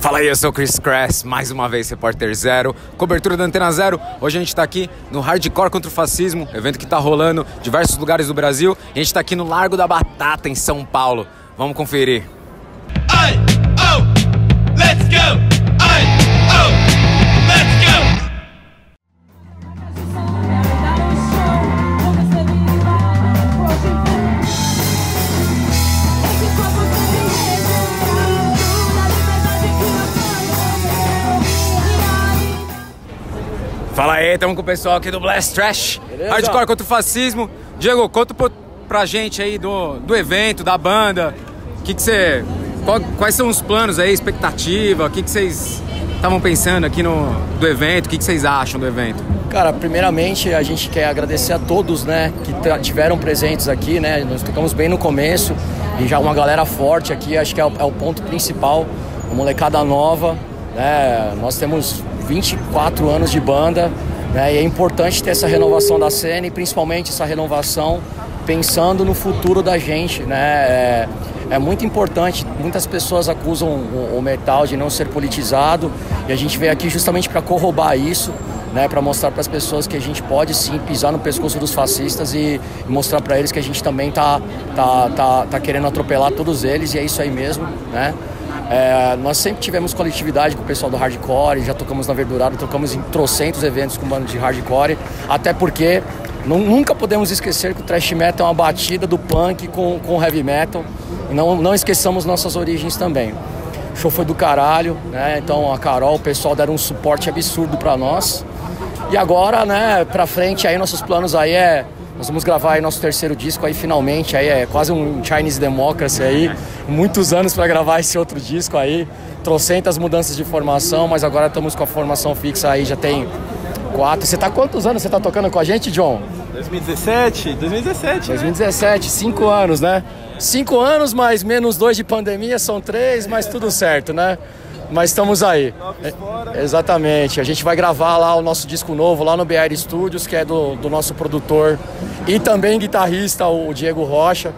Fala aí, eu sou o Chris Crass, mais uma vez Repórter Zero, cobertura da Antena Zero. Hoje a gente está aqui no Hardcore contra o Fascismo, evento que está rolando em diversos lugares do Brasil. A gente está aqui no Largo da Batata, em São Paulo. Vamos conferir. Aí, estamos com o pessoal aqui do Blast Trash, Beleza? Hardcore contra o Fascismo. Diego, conta pro- pra gente aí do, do evento, da banda. O que você... quais são os planos aí, expectativa? O que que vocês estavam pensando aqui no, do evento? O que vocês acham do evento? Cara, primeiramente a gente quer agradecer a todos, né, que tiveram presentes aqui, né? Nós tocamos bem no começo e já uma galera forte aqui, acho que é o, é o ponto principal, uma molecada nova, né? Nós temos 24 anos de banda, né? E é importante ter essa renovação da cena e principalmente essa renovação pensando no futuro da gente, né? É, é muito importante. Muitas pessoas acusam o, o metal de não ser politizado e a gente veio aqui justamente para corroborar isso, né? Para mostrar para as pessoas que a gente pode sim pisar no pescoço dos fascistas e, mostrar para eles que a gente também tá, tá, tá, tá querendo atropelar todos eles e é isso aí mesmo, né? É, nós sempre tivemos coletividade com o pessoal do hardcore, já tocamos na Verdurado, tocamos em trocentos eventos com banda de hardcore, até porque nu- nunca podemos esquecer que o thrash metal é uma batida do punk com, com heavy metal, não, não esqueçamos nossas origens também. O show foi do caralho, né? Então a Carol, o pessoal deram um suporte absurdo pra nós. E agora, né, pra frente aí nossos planos aí é nós vamos gravar aí nosso terceiro disco aí finalmente, aí é quase um Chinese Democracy aí, muitos anos para gravar esse outro disco aí, trocentas mudanças de formação, mas agora estamos com a formação fixa aí, já tem quatro. Você tá quantos anos você tá tocando com a gente, John? 2017, 2017, né? 2017, cinco anos, né? Cinco anos, mais menos dois de pandemia, são três, mas tudo certo, né? Mas estamos aí. É, exatamente. A gente vai gravar lá o nosso disco novo lá no BR Studios, que é do, do nosso produtor e também guitarrista, o Diego Rocha,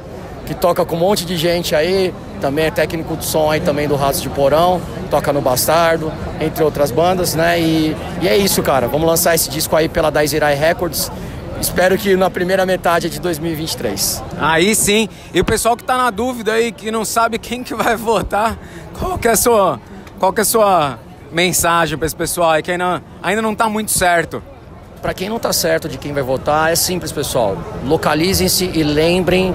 que toca com um monte de gente aí. Também é técnico de som aí também do Ratos de Porão, toca no Bastardo, entre outras bandas, né? E, e é isso, cara. Vamos lançar esse disco aí pela Daizirai Records. Espero que na primeira metade de 2023. Aí sim. E o pessoal que tá na dúvida aí, que não sabe quem que vai votar, qual que é a sua, qual que é a sua mensagem para esse pessoal aí que ainda, ainda não tá muito certo? Para quem não tá certo de quem vai votar, é simples, pessoal. Localizem-se e lembrem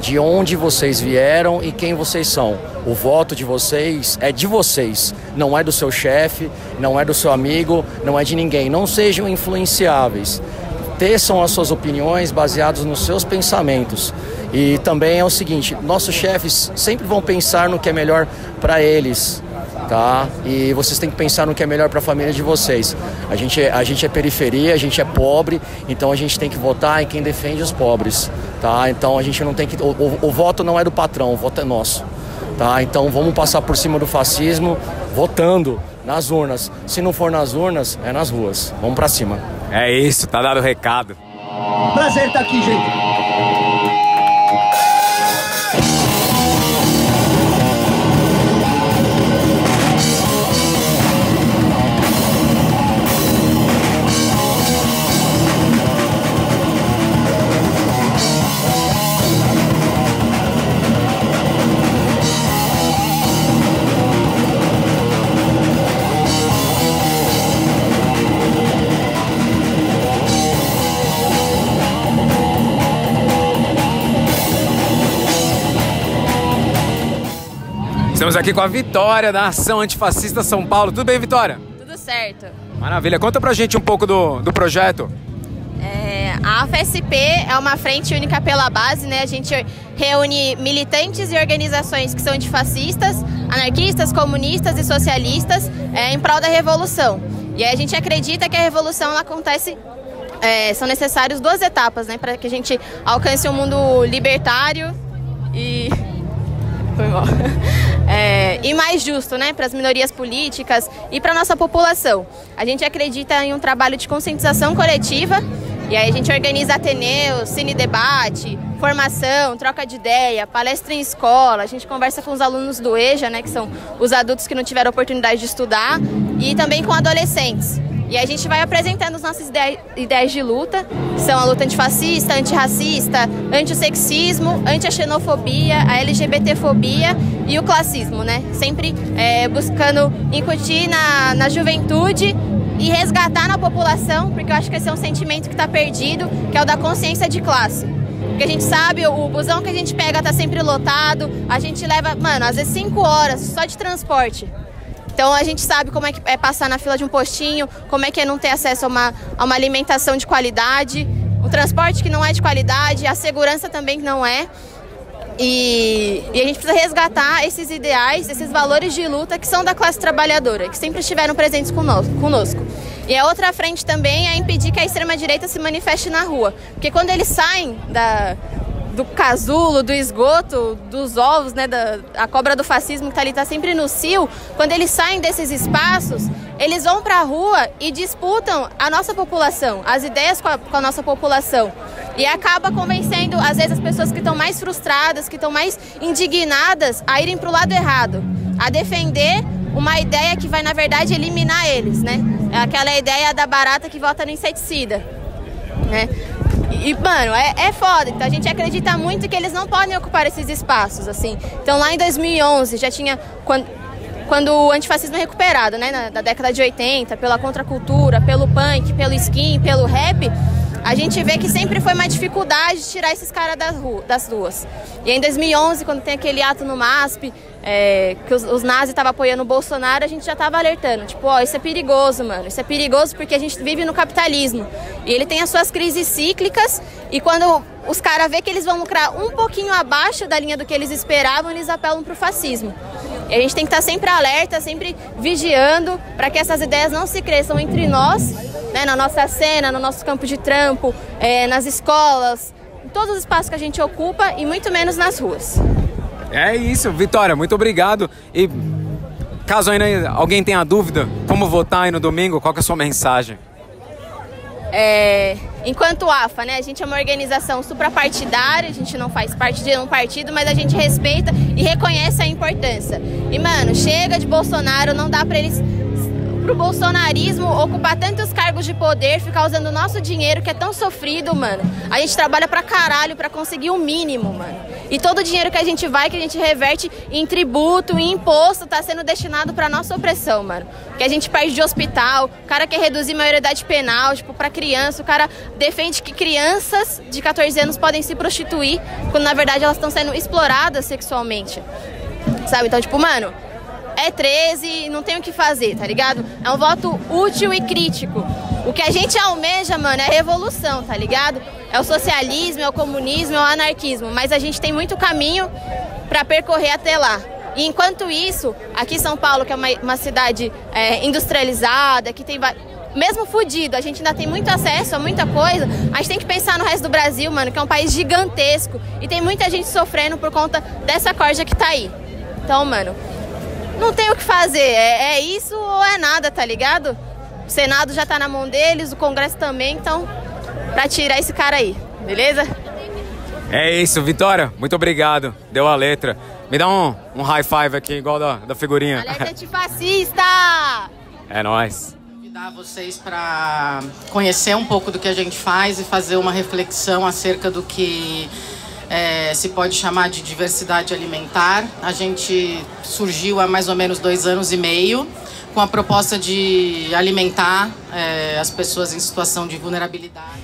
de onde vocês vieram e quem vocês são. O voto de vocês é de vocês, não é do seu chefe, não é do seu amigo, não é de ninguém. Não sejam influenciáveis. Teçam as suas opiniões baseadas nos seus pensamentos. E também é o seguinte, nossos chefes sempre vão pensar no que é melhor para eles tá? E vocês têm que pensar no que é melhor para a família de vocês. A gente, é- a gente é periferia, a gente é pobre, então a gente tem que votar em quem defende os pobres, tá? Então a gente não tem que. O, o- o voto não é do patrão, o voto é nosso, tá? Então vamos passar por cima do fascismo votando nas urnas. Se não for nas urnas, é nas ruas. Vamos para cima. É isso, tá dado o recado. Prazer estar aqui, gente. Estamos aqui com a Vitória da Ação Antifascista São Paulo. Tudo bem, Vitória? Tudo certo. Maravilha. Conta pra gente um pouco do, do projeto. É, a AFSP é uma frente única pela base, né? A gente reúne militantes e organizações que são antifascistas, anarquistas, comunistas e socialistas é, em prol da revolução. E a gente acredita que a revolução ela acontece. é, são necessárias duas etapas, né, para que a gente alcance um mundo libertário e Foi mal. É, e mais justo, né, para as minorias políticas e para nossa população. A gente acredita em um trabalho de conscientização coletiva e aí a gente organiza Ateneus, Cine Debate, formação, troca de ideia, palestra em escola, a gente conversa com os alunos do EJA, né, que são os adultos que não tiveram oportunidade de estudar, e também com adolescentes. E a gente vai apresentando as nossas ideias de luta, que são a luta antifascista, antirracista, antissexismo, anti-xenofobia, a LGBTfobia e o classismo, né? Sempre é, buscando incutir na, na juventude e resgatar na população, porque eu acho que esse é um sentimento que está perdido, que é o da consciência de classe. Porque a gente sabe, o busão que a gente pega tá sempre lotado, a gente leva, mano, às vezes 5 horas só de transporte. Então a gente sabe como é que é passar na fila de um postinho, como é que é não ter acesso a uma, a uma alimentação de qualidade, o transporte que não é de qualidade, a segurança também não é. E, e, a gente precisa resgatar esses ideais, esses valores de luta que são da classe trabalhadora, que sempre estiveram presentes conosco. E a outra frente também é impedir que a extrema-direita se manifeste na rua. Porque quando eles saem da, do casulo, do esgoto, dos ovos, né, da a cobra do fascismo que está ali tá sempre no cio, quando eles saem desses espaços, eles vão para a rua e disputam a nossa população, as ideias com a, com a nossa população. E acaba convencendo, às vezes, as pessoas que estão mais frustradas, que estão mais indignadas, a irem para o lado errado, a defender uma ideia que vai, na verdade, eliminar eles, né? É aquela ideia da barata que vota no inseticida, né? E, mano, é, é foda. Então a gente acredita muito que eles não podem ocupar esses espaços, assim. Então lá em 2011 já tinha. Quando, quando o antifascismo é recuperado, né, na, na década de 80, pela contracultura, pelo punk, pelo skin, pelo rap, a gente vê que sempre foi uma dificuldade tirar esses caras das, das ruas. E em 2011, quando tem aquele ato no MASP, é, que os, os nazis estavam apoiando o Bolsonaro, a gente já estava alertando, tipo, ó, isso é perigoso, mano. Isso é perigoso porque a gente vive no capitalismo. E ele tem as suas crises cíclicas e quando os caras vê que eles vão lucrar um pouquinho abaixo da linha do que eles esperavam, eles apelam pro fascismo. E a gente tem que estar tá sempre alerta, sempre vigiando para que essas ideias não se cresçam entre nós né, na nossa cena, no nosso campo de trampo, é, nas escolas, em todos os espaços que a gente ocupa e muito menos nas ruas. É isso, Vitória, muito obrigado. E caso ainda alguém tenha dúvida, como votar aí no domingo, qual é a sua mensagem? É, enquanto AFA, né, a gente é uma organização suprapartidária, a gente não faz parte de um partido, mas a gente respeita e reconhece a importância. E, mano, chega de Bolsonaro, não dá para eles pro bolsonarismo ocupar tantos cargos de poder, ficar usando o nosso dinheiro que é tão sofrido, mano. A gente trabalha pra caralho pra conseguir o mínimo, mano. E todo o dinheiro que a gente vai, que a gente reverte em tributo, em imposto, tá sendo destinado pra nossa opressão, mano. Que a gente perde de hospital, o cara quer reduzir maioridade penal, tipo, pra criança, o cara defende que crianças de 14 anos podem se prostituir, quando na verdade elas estão sendo exploradas sexualmente. Sabe? Então, tipo, mano, é 13, não tem o que fazer, tá ligado? É um voto útil e crítico. O que a gente almeja, mano, é revolução, tá ligado? É o socialismo, é o comunismo, é o anarquismo, mas a gente tem muito caminho para percorrer até lá. E enquanto isso, aqui em São Paulo, que é uma, uma cidade é, industrializada, que tem mesmo fudido, a gente ainda tem muito acesso a muita coisa, a gente tem que pensar no resto do Brasil, mano, que é um país gigantesco e tem muita gente sofrendo por conta dessa corda que tá aí. Então, mano, não tem o que fazer. É, é isso ou é nada, tá ligado? O Senado já tá na mão deles, o Congresso também, então, pra tirar esse cara aí, beleza? É isso, Vitória, muito obrigado. Deu a letra. Me dá um, um high five aqui, igual da, da figurinha. Alerta antifascista! É nóis. Convidar vocês para conhecer um pouco do que a gente faz e fazer uma reflexão acerca do que é, se pode chamar de diversidade alimentar. A gente surgiu há mais ou menos dois anos e meio com a proposta de alimentar é, as pessoas em situação de vulnerabilidade.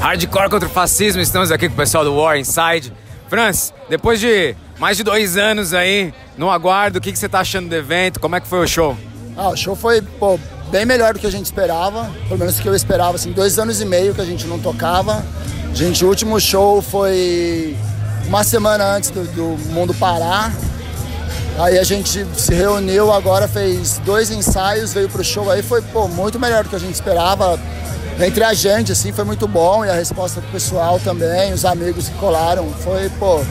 Hardcore contra o fascismo, estamos aqui com o pessoal do War Inside. Franz, depois de mais de dois anos aí no aguardo, o que, que você está achando do evento? Como é que foi o show? Ah, o show foi pô, bem melhor do que a gente esperava, pelo menos que eu esperava, assim, dois anos e meio que a gente não tocava. Gente, o último show foi uma semana antes do, do mundo parar. Aí a gente se reuniu agora, fez dois ensaios, veio pro show aí, foi pô, muito melhor do que a gente esperava. Entre a gente, assim, foi muito bom e a resposta do pessoal também, os amigos que colaram, foi, pô.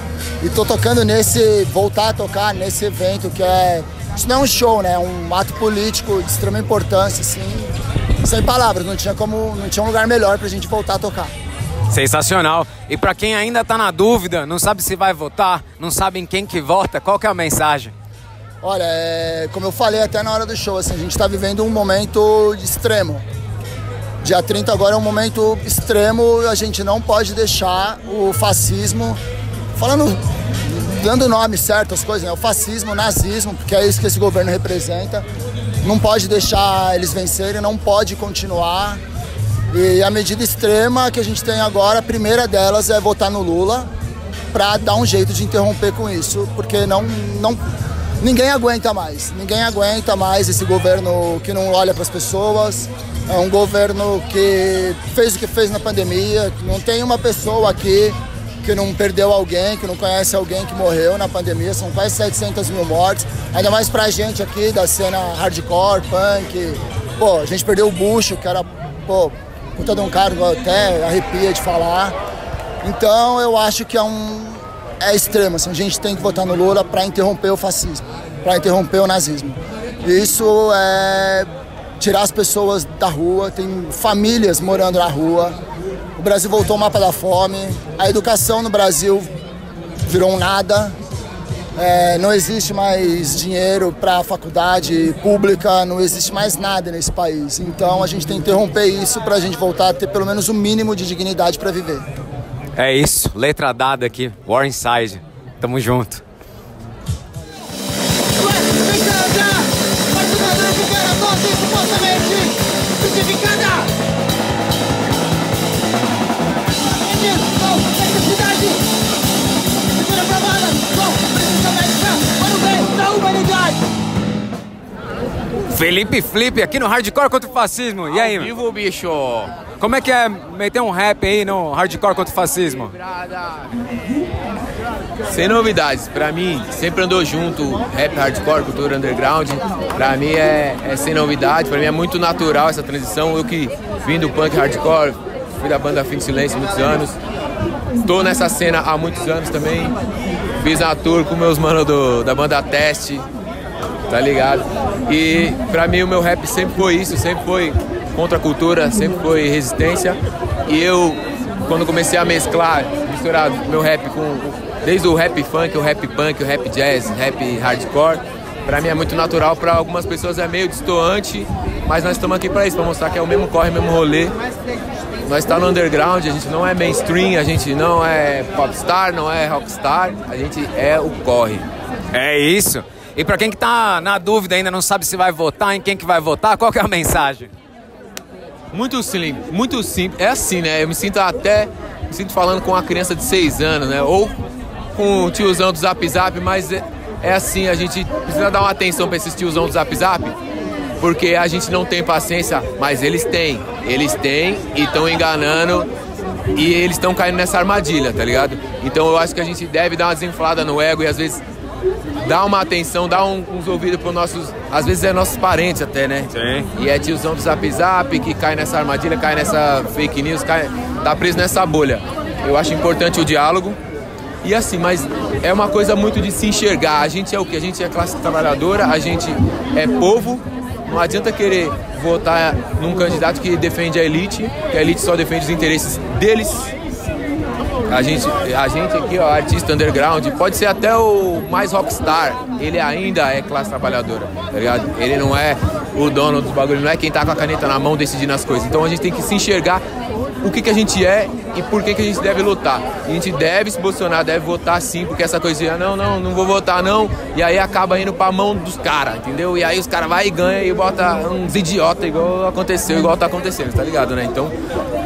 E tô tocando nesse, voltar a tocar nesse evento que é. Isso não é um show, né? É um ato político de extrema importância, assim. Sem palavras, não tinha como. não tinha um lugar melhor pra gente voltar a tocar. Sensacional. E para quem ainda tá na dúvida, não sabe se vai votar, não sabe em quem que vota, qual que é a mensagem? Olha, é, como eu falei até na hora do show, assim, a gente está vivendo um momento extremo. Dia 30 agora é um momento extremo, a gente não pode deixar o fascismo, falando, dando nome certo às coisas, né? o fascismo, o nazismo, porque é isso que esse governo representa, não pode deixar eles vencerem, não pode continuar. E a medida extrema que a gente tem agora, a primeira delas é votar no Lula para dar um jeito de interromper com isso, porque não, não ninguém aguenta mais. Ninguém aguenta mais esse governo que não olha para as pessoas. É um governo que fez o que fez na pandemia. Não tem uma pessoa aqui que não perdeu alguém, que não conhece alguém que morreu na pandemia. São quase 700 mil mortes. Ainda mais pra gente aqui da cena hardcore, punk. Pô, a gente perdeu o Bucho, que era, pô, puta de um que até arrepia de falar. Então eu acho que é um, é extremo. Assim, a gente tem que votar no Lula para interromper o fascismo, para interromper o nazismo. Isso é tirar as pessoas da rua, tem famílias morando na rua. O Brasil voltou ao mapa da fome. A educação no Brasil virou um nada. É, não existe mais dinheiro para a faculdade pública, não existe mais nada nesse país. Então a gente tem que interromper isso para a gente voltar a ter pelo menos o um mínimo de dignidade para viver. É isso, letra dada aqui, War Inside. Tamo junto. Felipe Flip aqui no Hardcore contra o Fascismo. E aí? Ao vivo, bicho. Como é que é meter um rap aí no Hardcore contra o Fascismo? Sem novidades. Pra mim, sempre andou junto rap, hardcore, cultura underground. Pra mim é, é sem novidade. Pra mim é muito natural essa transição. Eu que vim do punk hardcore, fui da banda Fim de Silêncio muitos anos. Tô nessa cena há muitos anos também. Fiz a tour com meus manos do, da banda Teste, tá ligado? E pra mim o meu rap sempre foi isso, sempre foi contra a cultura, sempre foi resistência. E eu, quando comecei a mesclar, misturar meu rap com desde o rap funk, o rap punk, o rap jazz, rap hardcore, pra mim é muito natural, pra algumas pessoas é meio distoante, mas nós estamos aqui pra isso, pra mostrar que é o mesmo corre, o mesmo rolê. Nós está no underground, a gente não é mainstream, a gente não é popstar, não é rockstar, a gente é o corre. É isso. E para quem que tá na dúvida ainda não sabe se vai votar, em quem que vai votar, qual que é a mensagem? Muito simples, muito simples. É assim, né? Eu me sinto até, me sinto falando com uma criança de 6 anos, né? Ou com o tiozão do Zap Zap, mas é, é assim, a gente precisa dar uma atenção para esses tiozão do Zap Zap, porque a gente não tem paciência, mas eles têm. Eles têm e estão enganando e eles estão caindo nessa armadilha, tá ligado? Então eu acho que a gente deve dar uma desinflada no ego e às vezes dar uma atenção, dar um, uns ouvidos para nossos. Às vezes é nossos parentes até, né? Sim. E é tiozão do zap zap que cai nessa armadilha, cai nessa fake news, cai, tá preso nessa bolha. Eu acho importante o diálogo. E assim, mas é uma coisa muito de se enxergar. A gente é o que? A gente é classe trabalhadora, a gente é povo. Não adianta querer votar num candidato que defende a elite, que a elite só defende os interesses deles a gente, a gente aqui, ó, artista underground, pode ser até o mais rockstar, ele ainda é classe trabalhadora, tá ligado? Ele não é o dono dos bagulhos, não é quem tá com a caneta na mão decidindo as coisas. Então a gente tem que se enxergar o que, que a gente é e por que, que a gente deve lutar. A gente deve se posicionar, deve votar sim, porque essa coisinha, não, não, não vou votar não, e aí acaba indo pra mão dos caras, entendeu? E aí os caras vai e ganha e bota uns idiota igual aconteceu, igual tá acontecendo, tá ligado, né? Então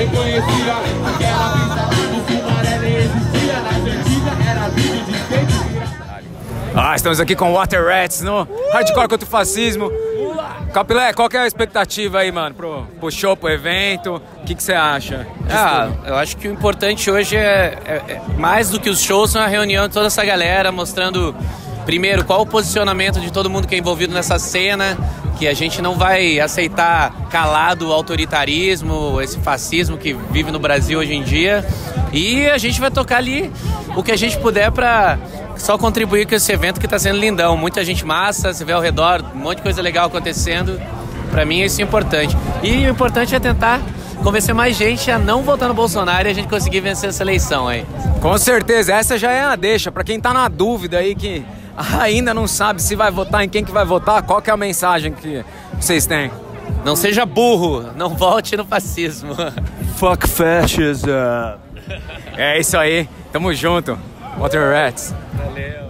Nem conhecia aquela vista do Sumaré nem existia Nas antigas era vídeo de skate Ah, estamos aqui com Water Rats no Hardcore contra o Fascismo. Capilé, qual que é a expectativa aí, mano, pro, pro show, pro evento? O que você acha? Ah, eu acho que o importante hoje é, é- é mais do que os shows, é uma reunião de toda essa galera, mostrando primeiro qual o posicionamento de todo mundo que é envolvido nessa cena, que a gente não vai aceitar calado o autoritarismo, esse fascismo que vive no Brasil hoje em dia. E a gente vai tocar ali o que a gente puder pra só contribuir com esse evento que tá sendo lindão. Muita gente massa, você vê ao redor, um monte de coisa legal acontecendo. Pra mim isso é importante. E o importante é tentar convencer mais gente a não votar no Bolsonaro e a gente conseguir vencer essa eleição aí. Com certeza, essa já é a deixa. Pra quem tá na dúvida aí que ainda não sabe se vai votar em quem que vai votar, qual que é a mensagem que vocês têm? Não seja burro, não vote no fascismo. Fuck fascism. É isso aí, tamo junto. Water Rats. Valeu.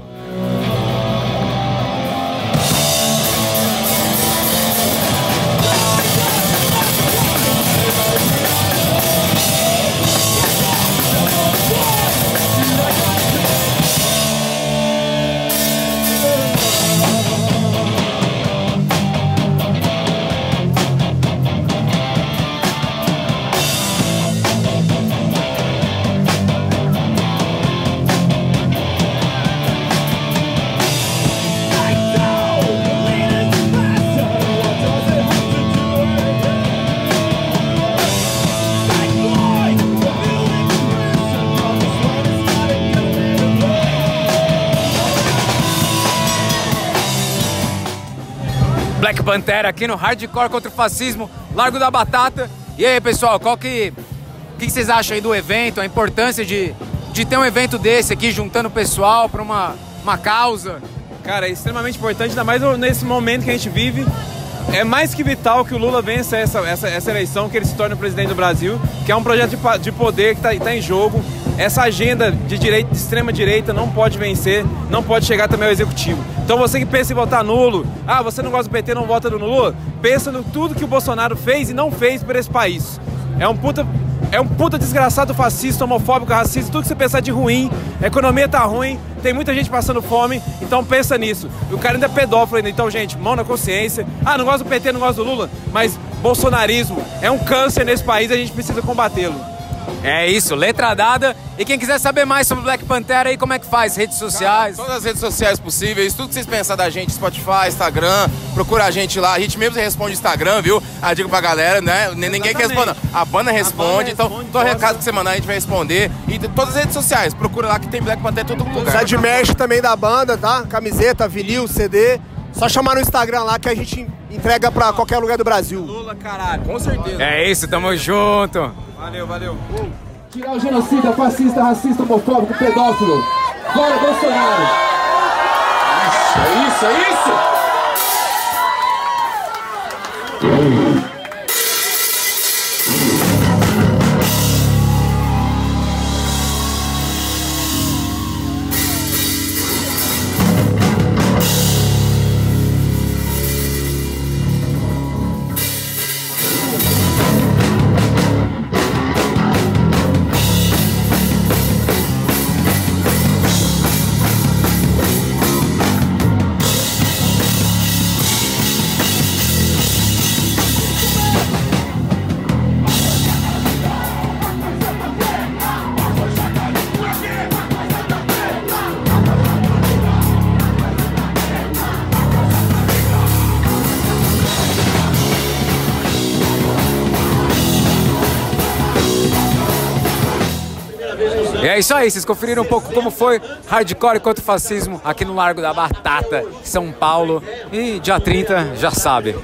Pantera aqui no Hardcore contra o Fascismo, Largo da Batata. E aí, pessoal, qual que. Que vocês acham aí do evento? A importância de, de ter um evento desse aqui, juntando o pessoal para uma, uma causa? Cara, é extremamente importante, ainda mais nesse momento que a gente vive. É mais que vital que o Lula vença essa, essa, essa eleição, que ele se torne o presidente do Brasil, que é um projeto de, de poder que está em jogo. Essa agenda de direita, de extrema direita não pode vencer, não pode chegar também ao executivo. Então você que pensa em votar nulo, ah, você não gosta do PT, não vota no Lula, pensa no tudo que o Bolsonaro fez e não fez por esse país. É um puta é um puta desgraçado fascista, homofóbico, racista, tudo que você pensar de ruim, a economia tá ruim, tem muita gente passando fome, então pensa nisso. E o cara ainda é pedófilo ainda, então, gente, mão na consciência. Ah, não gosto do PT, não gosto do Lula, mas bolsonarismo é um câncer nesse país e a gente precisa combatê-lo. É isso, letra dada. E quem quiser saber mais sobre Black Pantera aí, como é que faz? Redes sociais? Todas as redes sociais possíveis, tudo que vocês pensar da gente, Spotify, Instagram, procura a gente lá. A gente mesmo responde Instagram, viu? A dica pra galera, né? N- Ninguém quer responder. A banda responde, então todo recado que você mandar a gente vai responder. E todas as redes sociais, procura lá que tem Black Panther em todo lugar. De merch também da banda, tá? Camiseta, vinil, CD. Só chamar no Instagram lá que a gente entrega pra qualquer lugar do Brasil. Lula, caralho. Com certeza. É isso, tamo junto. Valeu, valeu. Tirar o genocida, fascista, racista, homofóbico, pedófilo. Fora Bolsonaro. Isso, é isso, isso aí, vocês conferiram um pouco como foi hardcore contra o fascismo aqui no Largo da Batata, São Paulo. E dia 30, já sabe.